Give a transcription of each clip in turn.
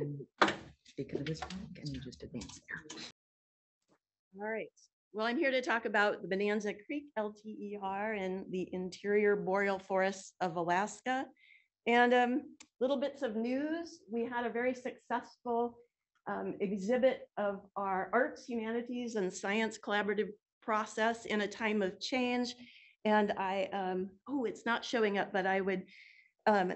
and speak of this work and you just advance. All right. Well, I'm here to talk about the Bonanza Creek LTER and the interior boreal forests of Alaska. And um, little bits of news. We had a very successful um, exhibit of our arts, humanities, and science collaborative process in a time of change. And I, um, oh, it's not showing up, but I would um,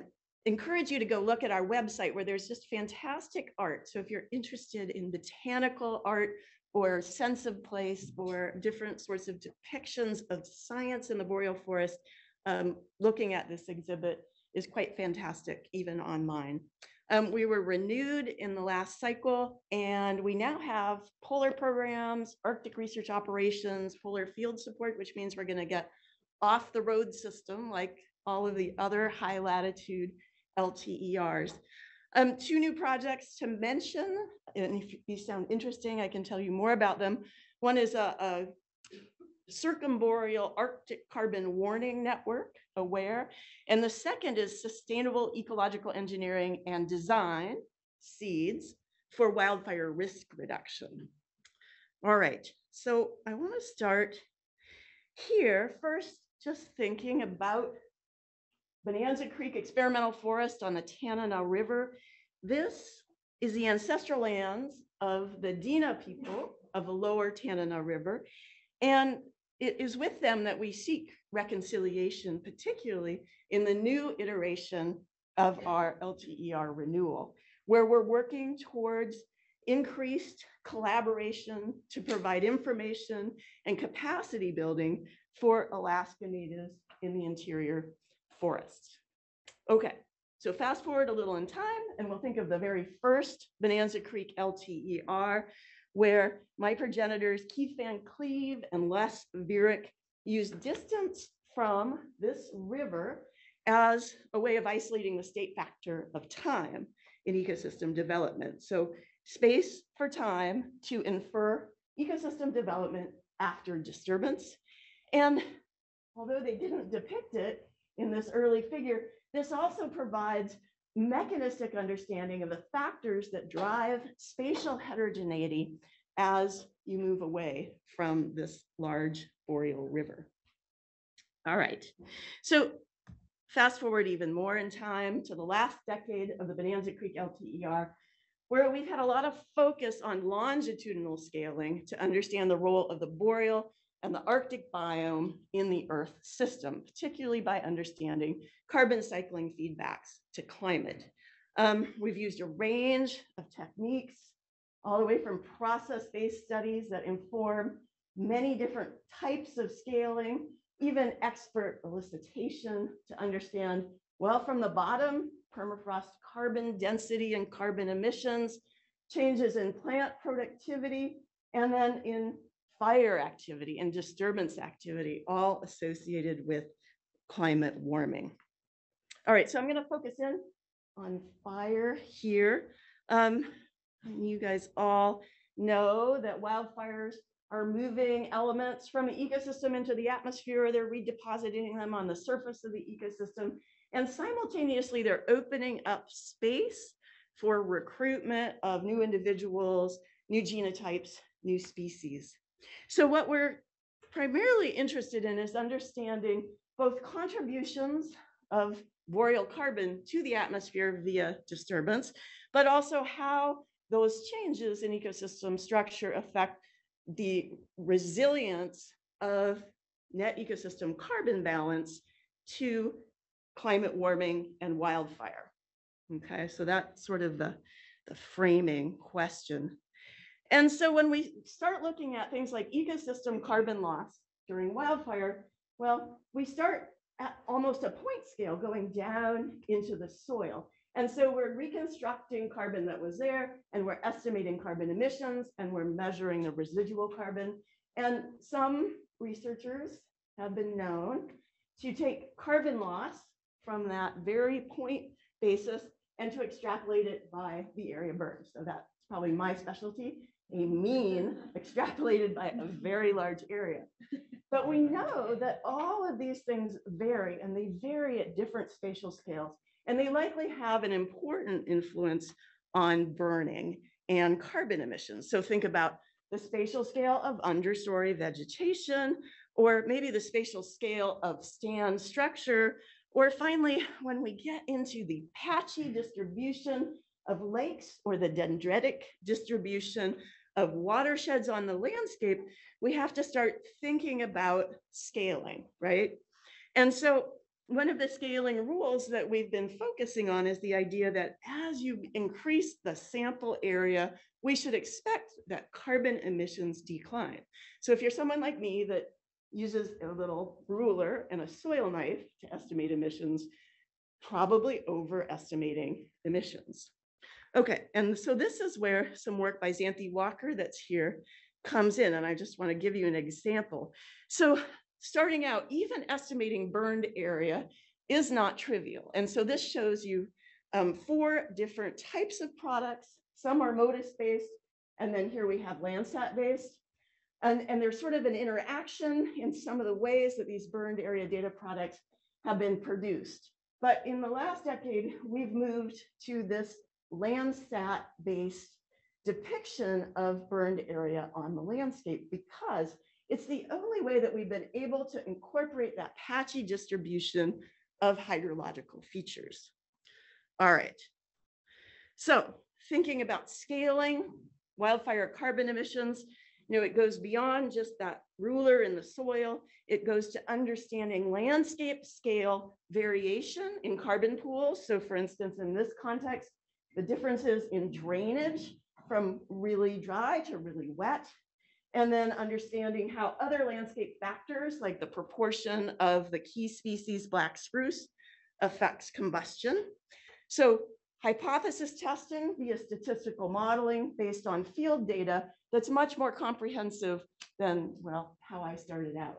encourage you to go look at our website where there's just fantastic art. So if you're interested in botanical art or sense of place or different sorts of depictions of science in the boreal forest, um, looking at this exhibit is quite fantastic, even online. Um, we were renewed in the last cycle, and we now have polar programs, Arctic research operations, polar field support, which means we're going to get off the road system like all of the other high latitude LTERs. Um, two new projects to mention, and if these sound interesting, I can tell you more about them. One is a, a circumboreal Arctic carbon warning network, AWARE, and the second is sustainable ecological engineering and design, SEEDS, for wildfire risk reduction. All right, so I want to start here first, just thinking about Bonanza Creek Experimental Forest on the Tanana River. This is the ancestral lands of the Dina people of the lower Tanana River. And it is with them that we seek reconciliation, particularly in the new iteration of our LTER renewal, where we're working towards increased collaboration to provide information and capacity building for Alaska Natives in the interior forests. Okay, so fast forward a little in time and we'll think of the very first Bonanza Creek LTER, where my progenitors Keith Van Cleve and Les Viereck used distance from this river as a way of isolating the state factor of time in ecosystem development. So space for time to infer ecosystem development after disturbance. And although they didn't depict it in this early figure, this also provides mechanistic understanding of the factors that drive spatial heterogeneity as you move away from this large boreal river. All right, so fast forward even more in time to the last decade of the Bonanza Creek LTER, where we've had a lot of focus on longitudinal scaling to understand the role of the boreal and the Arctic biome in the Earth system, particularly by understanding carbon cycling feedbacks to climate. Um, we've used a range of techniques, all the way from process-based studies that inform many different types of scaling, even expert elicitation to understand, well, from the bottom, permafrost carbon density and carbon emissions, changes in plant productivity, and then in fire activity and disturbance activity, all associated with climate warming. All right, so I'm going to focus in on fire here. Um, you guys all know that wildfires are moving elements from the ecosystem into the atmosphere. They're redepositing them on the surface of the ecosystem. And simultaneously, they're opening up space for recruitment of new individuals, new genotypes, new species. So what we're primarily interested in is understanding both contributions of boreal carbon to the atmosphere via disturbance, but also how those changes in ecosystem structure affect the resilience of net ecosystem carbon balance to climate warming and wildfire. Okay, so that's sort of the, the framing question and so when we start looking at things like ecosystem carbon loss during wildfire, well, we start at almost a point scale going down into the soil. And so we're reconstructing carbon that was there and we're estimating carbon emissions and we're measuring the residual carbon. And some researchers have been known to take carbon loss from that very point basis and to extrapolate it by the area burned. So that's probably my specialty a mean extrapolated by a very large area. But we know that all of these things vary and they vary at different spatial scales. And they likely have an important influence on burning and carbon emissions. So think about the spatial scale of understory vegetation, or maybe the spatial scale of stand structure, or finally, when we get into the patchy distribution of lakes or the dendritic distribution of watersheds on the landscape, we have to start thinking about scaling, right? And so one of the scaling rules that we've been focusing on is the idea that as you increase the sample area, we should expect that carbon emissions decline. So if you're someone like me that uses a little ruler and a soil knife to estimate emissions, probably overestimating emissions. Okay, and so this is where some work by Xanthe Walker that's here comes in, and I just want to give you an example. So starting out, even estimating burned area is not trivial. And so this shows you um, four different types of products. Some are MODIS-based, and then here we have Landsat-based. And, and there's sort of an interaction in some of the ways that these burned area data products have been produced. But in the last decade, we've moved to this Landsat-based depiction of burned area on the landscape because it's the only way that we've been able to incorporate that patchy distribution of hydrological features. All right. So thinking about scaling wildfire carbon emissions, you know, it goes beyond just that ruler in the soil. It goes to understanding landscape scale variation in carbon pools. So for instance, in this context, the differences in drainage from really dry to really wet, and then understanding how other landscape factors like the proportion of the key species black spruce affects combustion. So hypothesis testing via statistical modeling based on field data that's much more comprehensive than, well, how I started out.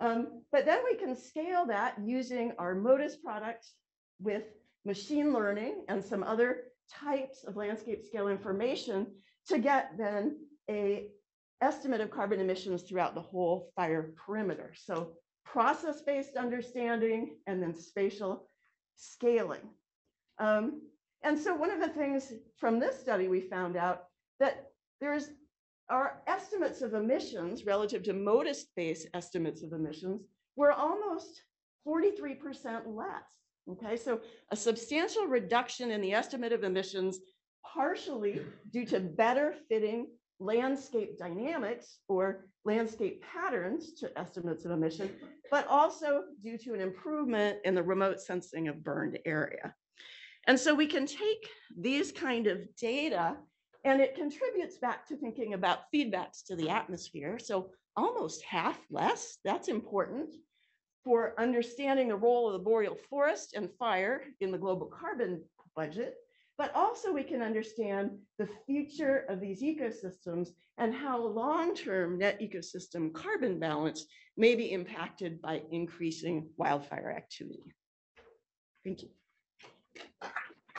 Um, but then we can scale that using our MODIS products with machine learning and some other types of landscape scale information to get then a estimate of carbon emissions throughout the whole fire perimeter. So process-based understanding and then spatial scaling. Um, and so one of the things from this study we found out that there's our estimates of emissions relative to MODIS-based estimates of emissions were almost 43% less. Okay, so a substantial reduction in the estimate of emissions, partially due to better fitting landscape dynamics or landscape patterns to estimates of emission, but also due to an improvement in the remote sensing of burned area. And so we can take these kind of data and it contributes back to thinking about feedbacks to the atmosphere. So almost half less, that's important for understanding the role of the boreal forest and fire in the global carbon budget, but also we can understand the future of these ecosystems and how long-term net ecosystem carbon balance may be impacted by increasing wildfire activity. Thank you.